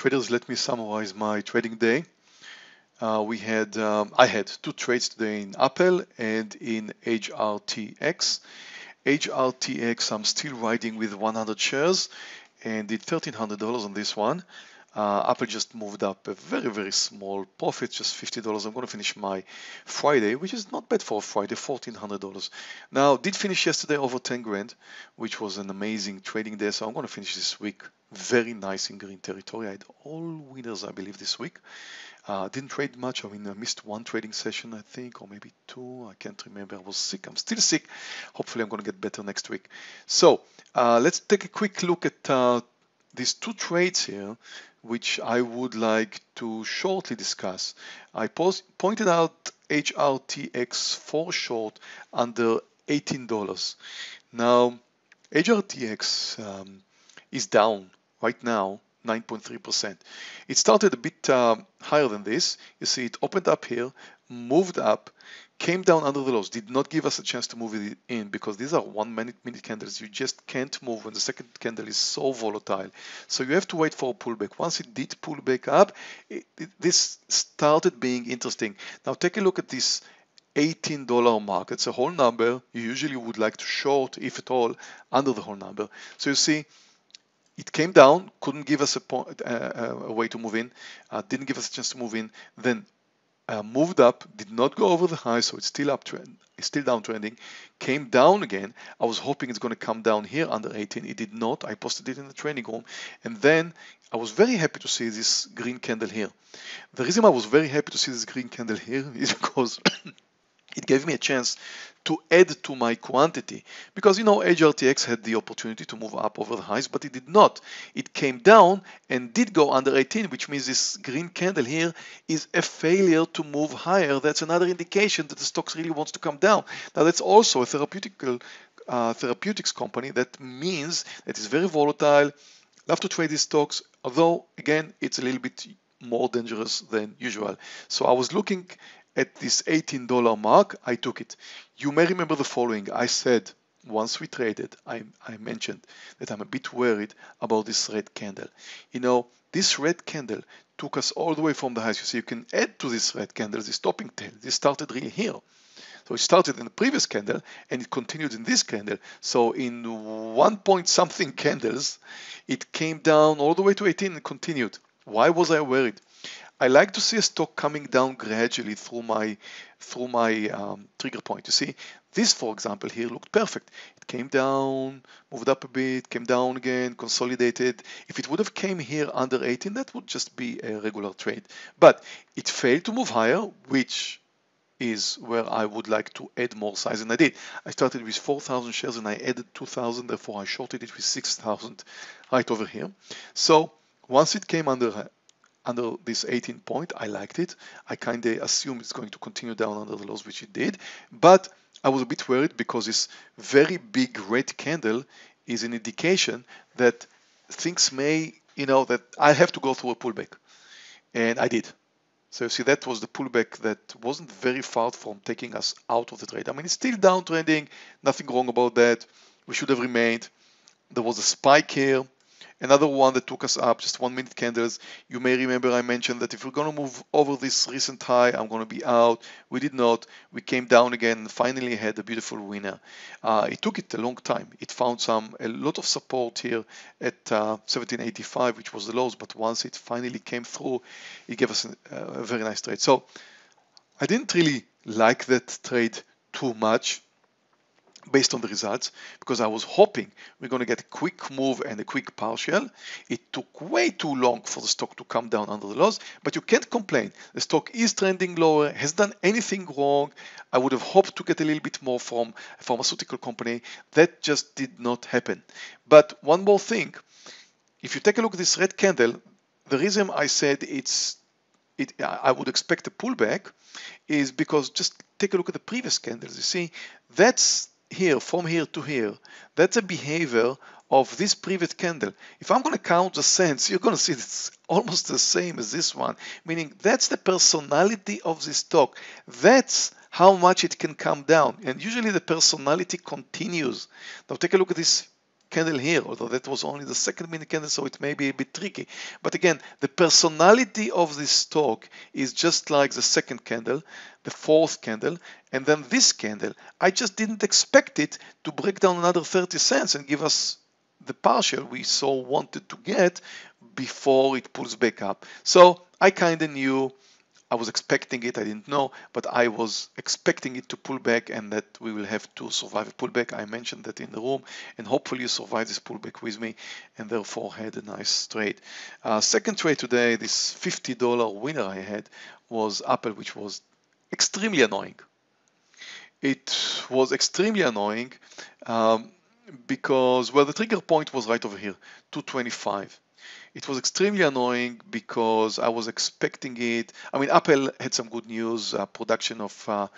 traders, let me summarize my trading day. Uh, we had, um, I had two trades today in Apple and in HRTX. HRTX, I'm still riding with 100 shares and did $1,300 on this one. Uh, Apple just moved up a very, very small profit, just $50. I'm going to finish my Friday, which is not bad for a Friday, $1,400. Now, did finish yesterday over 10 grand, which was an amazing trading day. So I'm going to finish this week very nice in green territory. I had all winners, I believe, this week. Uh, didn't trade much. I mean, I missed one trading session, I think, or maybe two. I can't remember. I was sick. I'm still sick. Hopefully, I'm going to get better next week. So uh, let's take a quick look at uh, these two trades here which I would like to shortly discuss. I post, pointed out HRTX for short under $18. Now, HRTX um, is down right now 9.3%. It started a bit uh, higher than this. You see it opened up here, moved up, came down under the lows, did not give us a chance to move it in because these are one minute, minute candles. You just can't move when the second candle is so volatile. So you have to wait for a pullback. Once it did pull back up, it, it, this started being interesting. Now take a look at this $18 mark. It's a whole number. You usually would like to short, if at all, under the whole number. So you see, it came down, couldn't give us a, point, uh, a way to move in, uh, didn't give us a chance to move in, then uh, moved up, did not go over the high, so it's still up trend, it's still downtrending, came down again. I was hoping it's going to come down here under 18. It did not. I posted it in the training room, and then I was very happy to see this green candle here. The reason I was very happy to see this green candle here is because it gave me a chance to add to my quantity. Because you know HRTX had the opportunity to move up over the highs but it did not. It came down and did go under 18 which means this green candle here is a failure to move higher. That's another indication that the stocks really wants to come down. Now that's also a therapeutical uh, therapeutics company. That means that it's very volatile love to trade these stocks although again it's a little bit more dangerous than usual. So I was looking at this $18 mark, I took it. You may remember the following. I said once we traded, I, I mentioned that I'm a bit worried about this red candle. You know, this red candle took us all the way from the highs. You see, you can add to this red candle, this topping tail. This started really here. So it started in the previous candle and it continued in this candle. So in one point something candles, it came down all the way to 18 and continued. Why was I worried? I like to see a stock coming down gradually through my through my um, trigger point. You see, this, for example, here looked perfect. It came down, moved up a bit, came down again, consolidated. If it would have came here under 18, that would just be a regular trade. But it failed to move higher, which is where I would like to add more size, and I did. I started with 4,000 shares and I added 2,000, therefore I shorted it with 6,000 right over here. So once it came under under this 18 point. I liked it. I kind of assume it's going to continue down under the lows, which it did. But I was a bit worried because this very big red candle is an indication that things may, you know, that I have to go through a pullback. And I did. So you see, that was the pullback that wasn't very far from taking us out of the trade. I mean, it's still downtrending, nothing wrong about that. We should have remained. There was a spike here Another one that took us up, just one minute candles. You may remember I mentioned that if we're going to move over this recent high, I'm going to be out. We did not. We came down again and finally had a beautiful winner. Uh, it took it a long time. It found some a lot of support here at uh, 1785, which was the lows, but once it finally came through, it gave us a, a very nice trade. So I didn't really like that trade too much based on the results because I was hoping we're going to get a quick move and a quick partial. It took way too long for the stock to come down under the lows, but you can't complain. The stock is trending lower, has done anything wrong. I would have hoped to get a little bit more from a pharmaceutical company. That just did not happen. But one more thing, if you take a look at this red candle, the reason I said it's it, I would expect a pullback is because just take a look at the previous candles. You see, that's here, from here to here, that's a behavior of this previous candle. If I'm going to count the cents, you're going to see it's almost the same as this one, meaning that's the personality of this stock. That's how much it can come down. And usually the personality continues. Now take a look at this candle here, although that was only the second mini candle, so it may be a bit tricky. But again, the personality of this stock is just like the second candle, the fourth candle, and then this candle. I just didn't expect it to break down another 30 cents and give us the partial we so wanted to get before it pulls back up. So I kind of knew I was expecting it, I didn't know, but I was expecting it to pull back and that we will have to survive a pullback. I mentioned that in the room and hopefully you survive this pullback with me and therefore had a nice trade. Uh, second trade today, this $50 winner I had was Apple, which was extremely annoying. It was extremely annoying um, because, well, the trigger point was right over here, 225 it was extremely annoying because I was expecting it. I mean, Apple had some good news, uh, production of uh,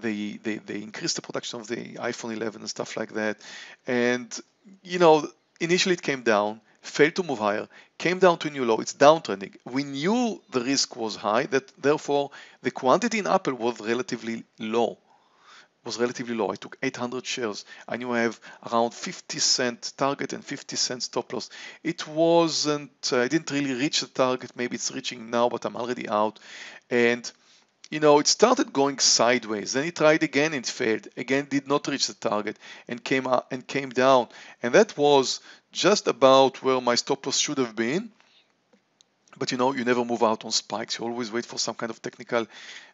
the they, they increased the production of the iPhone 11 and stuff like that. And you know, initially it came down, failed to move higher, came down to a new low. It's downtrending. We knew the risk was high, that therefore the quantity in Apple was relatively low was relatively low. I took 800 shares. I knew I have around 50 cent target and 50 cent stop loss. It wasn't, uh, I didn't really reach the target. Maybe it's reaching now, but I'm already out. And you know, it started going sideways. Then it tried again and failed. Again, did not reach the target and came out and came down. And that was just about where my stop loss should have been but you know you never move out on spikes you always wait for some kind of technical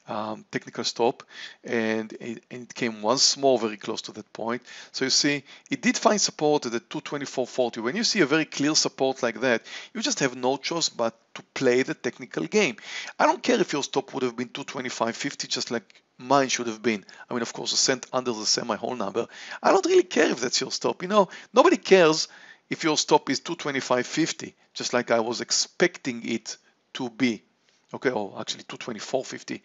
um, technical stop and it, and it, came once more very close to that point so you see it did find support at the 224.40 when you see a very clear support like that you just have no choice but to play the technical game I don't care if your stop would have been 225.50 just like mine should have been. I mean, of course, a cent under the semi-whole number. I don't really care if that's your stop. You know, nobody cares if your stop is 225.50, just like I was expecting it to be, okay, or actually 224.50,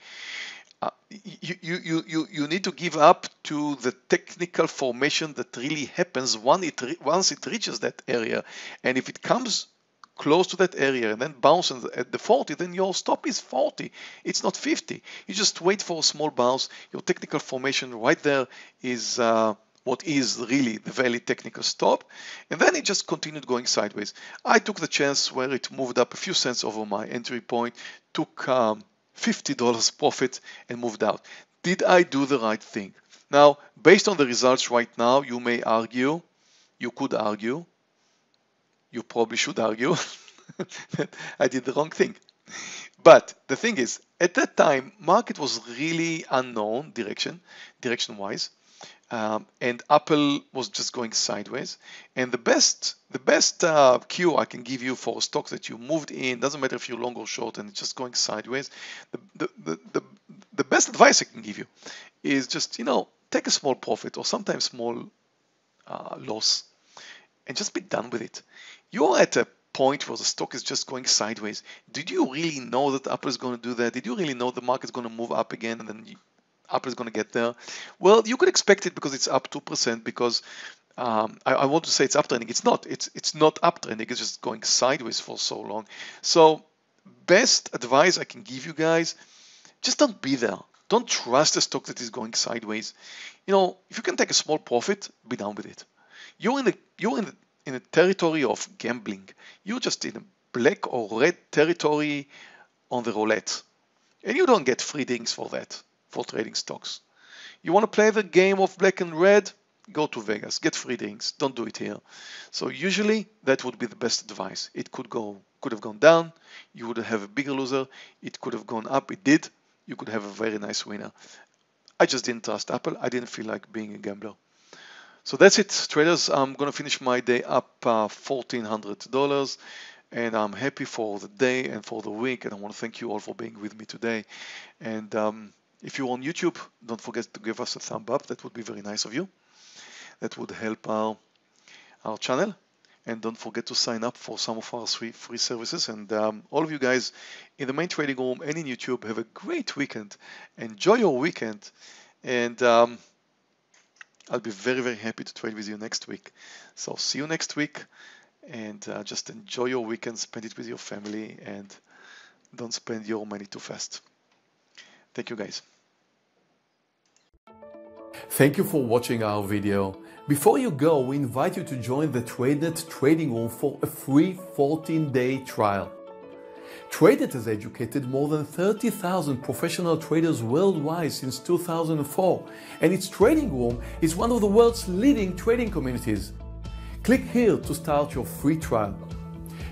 uh, you, you, you, you need to give up to the technical formation that really happens once it, once it reaches that area. And if it comes close to that area and then bounces at the 40, then your stop is 40. It's not 50. You just wait for a small bounce. Your technical formation right there is uh, what is really the valid technical stop. And then it just continued going sideways. I took the chance where it moved up a few cents over my entry point, took um, $50 profit and moved out. Did I do the right thing? Now, based on the results right now, you may argue, you could argue, you probably should argue that I did the wrong thing. But the thing is, at that time, market was really unknown direction, direction wise. Um, and Apple was just going sideways. And the best, the best uh, cue I can give you for a stock that you moved in, doesn't matter if you're long or short, and it's just going sideways. The, the, the, the, the best advice I can give you is just you know take a small profit or sometimes small uh, loss, and just be done with it. You're at a point where the stock is just going sideways. Did you really know that Apple is going to do that? Did you really know the market's going to move up again and then you, Apple is going to get there? Well, you could expect it because it's up 2% because um, I, I, want to say it's uptrending. It's not. It's it's not uptrending. It's just going sideways for so long. So best advice I can give you guys, just don't be there. Don't trust a stock that is going sideways. You know, if you can take a small profit, be done with it. You're in the you're in in the territory of gambling. You're just in a black or red territory on the roulette, and you don't get free things for that for trading stocks. You want to play the game of black and red? Go to Vegas, get free drinks. Don't do it here. So usually that would be the best advice. It could go, could have gone down. You would have a bigger loser. It could have gone up. It did. You could have a very nice winner. I just didn't trust Apple. I didn't feel like being a gambler. So that's it, traders. I'm gonna finish my day up uh, $1,400 and I'm happy for the day and for the week. And I want to thank you all for being with me today. And um, if you're on YouTube, don't forget to give us a thumb up. That would be very nice of you. That would help our, our channel. And don't forget to sign up for some of our free, free services. And um, all of you guys in the main trading room and in YouTube, have a great weekend. Enjoy your weekend. And um, I'll be very, very happy to trade with you next week. So see you next week. And uh, just enjoy your weekend. Spend it with your family. And don't spend your money too fast. Thank you guys. Thank you for watching our video Before you go, we invite you to join the TradeNet trading room for a free 14-day trial. TradeNet has educated more than 30,000 professional traders worldwide since 2004, and its trading room is one of the world's leading trading communities. Click here to start your free trial.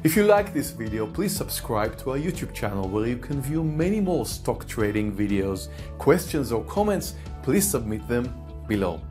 If you like this video, please subscribe to our YouTube channel where you can view many more stock trading videos. Questions or comments, please submit them below.